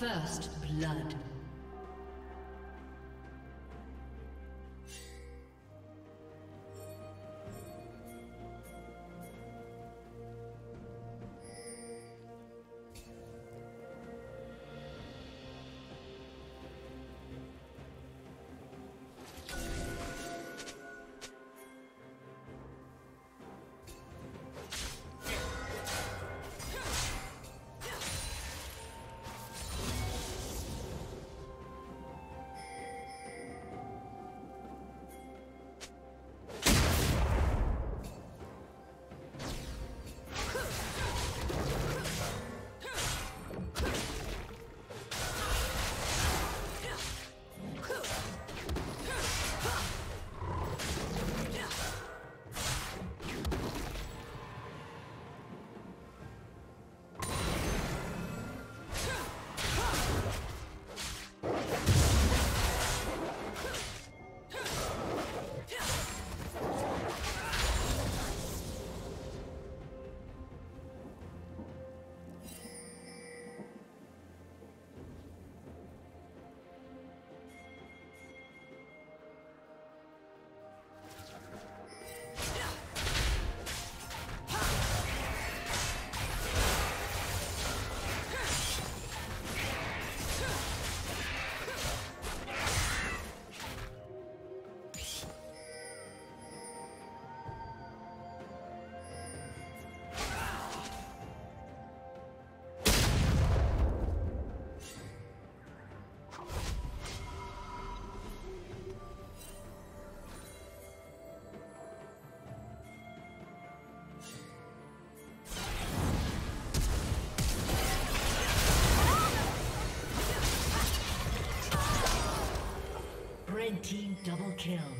First blood. Double kill.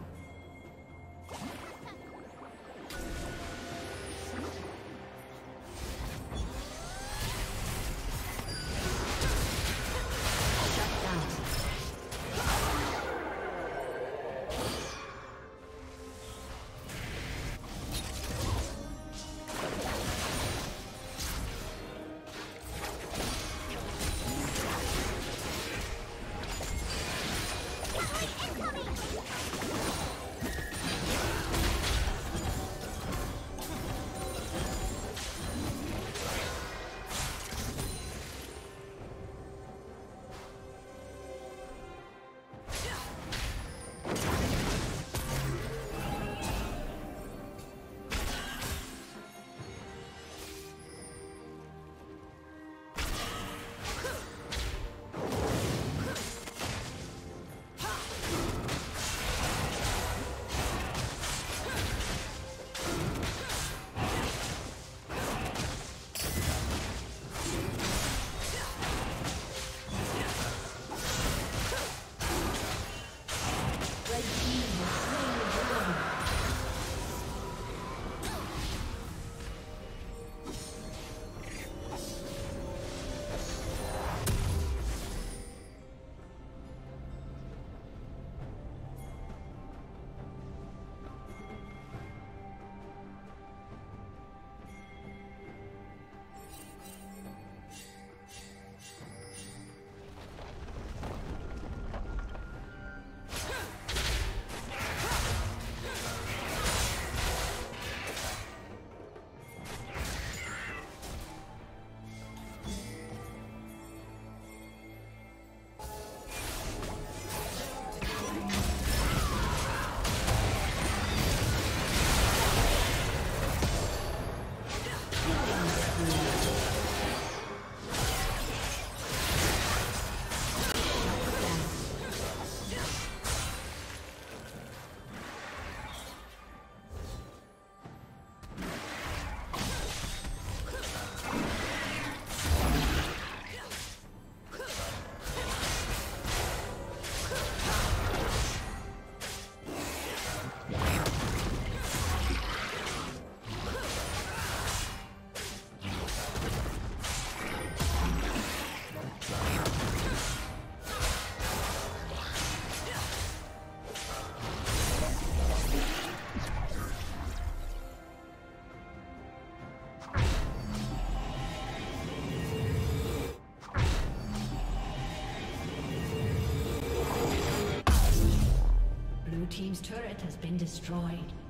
Been destroyed.